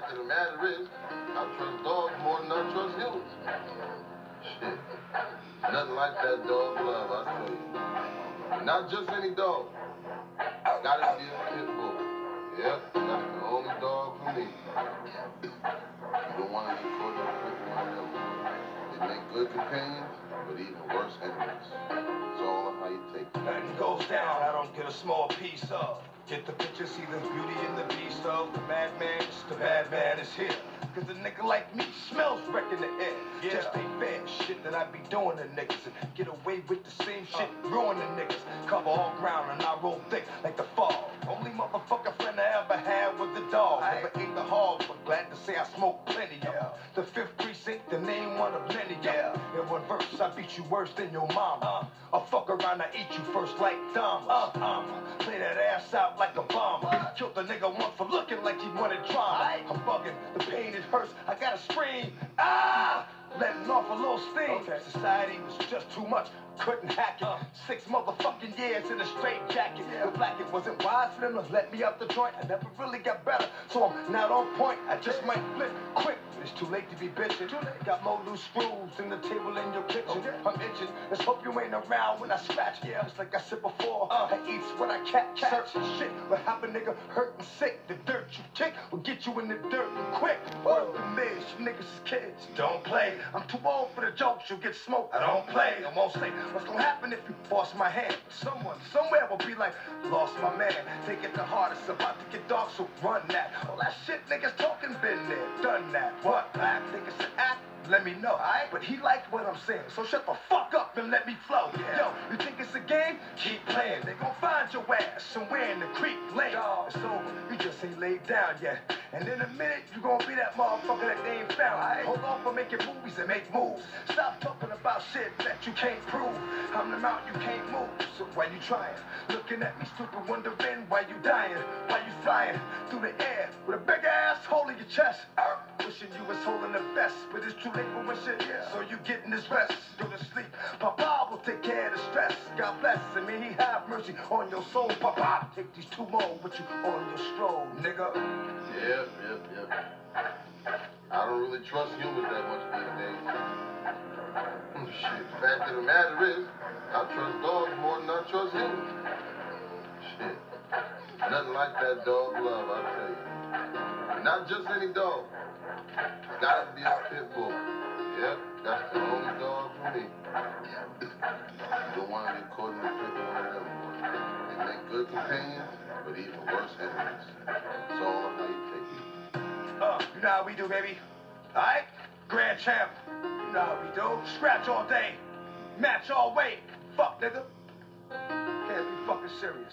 fact of the matter is, I trust dogs more than I trust humans. Shit. Nothing like that dog love, I tell you. Not just any dog. Gotta be a pit bull. Yep, that's the only dog for me. You don't want to be caught up with one of. They make good companions, but even worse enemies. It's all how you take it. Nothing goes down, I don't get a small piece of. Get the picture, see the beauty in the beast of the bad madman. The bad man is here. Cause a nigga like me smells wreck in the air. Yeah. Just ain't fair shit that I be doing to niggas and get away with the same shit, uh. ruining the niggas. Cover all ground and I roll thick like the fall. Only motherfucker 'em. The fifth precinct, the name one of many. Yeah. In one verse, I beat you worse than your mama. I fuck around, I eat you first like Dom. Uh, um, play that ass out like a bomb. Killed the nigga once for looking like he wanted drama. I'm bugging, the pain it hurts. I gotta scream. Ah! Letting off a little steam. Society was just too much. Couldn't hack it. Uh-huh. Six motherfucking years in a straight jacket. The black it wasn't wise for them to let me out the joint. I never really got better, so I'm not on point. I just might flip quick. It's too late to be bitching. Got more loose screws in the table in your kitchen. I'm itching. Let's hope you ain't around when I scratch. Yeah, it's like I said before. Uh-huh. I eats what I catch. Searching shit. What happened, nigga? Hurt and sick. The dirt you kick will get you in the dirt niggas is kids. Don't play. I'm too old for the jokes. You'll get smoked. I don't play. I won't say what's gonna happen if you force my hand. Someone, somewhere will be like, lost my man. Take it to heart. It's about to get dark, so run that. All that shit niggas talking been there, done that. What? Black niggas. Let me know, alright? But he liked what I'm saying, so shut the fuck up and let me flow. Yo, you think it's a game? Keep playing. They gon' find your ass somewhere in the creek lane. It's over. You just ain't laid down yet. And in a minute, you gon' be that motherfucker that they ain't found. Alright? Hold on for making movies and make moves. Stop talking about shit that you can't prove. I'm the mountain you can't move. So why you trying? Looking at me stupid, wondering why you dying, why you flying through the air with a big ass hole in your chest. Arr, Wishing you was holding the best, but it's too late for wishing. So you getting this rest, go to sleep. Papa will take care of the stress. God bless, and may He have mercy on your soul. Papa, take these two more with you on your stroll, nigga. Yep, yep, yep. I don't really trust humans that much these days. Hmm, Shit, fact of the matter is, I trust dogs more than I trust humans. Shit. Nothing like that dog love, I tell you. Not just any dog. Gotta be a pit bull. Yep, that's the only dog for me. Want to get caught in the trick of one. They make good companions, but even worse enemies. It's all how you take it. Uh, you know how we do, baby. Alright? Grand champ. You know how we do. Scratch all day. Match all weight. Fuck, nigga. Can't be fucking serious.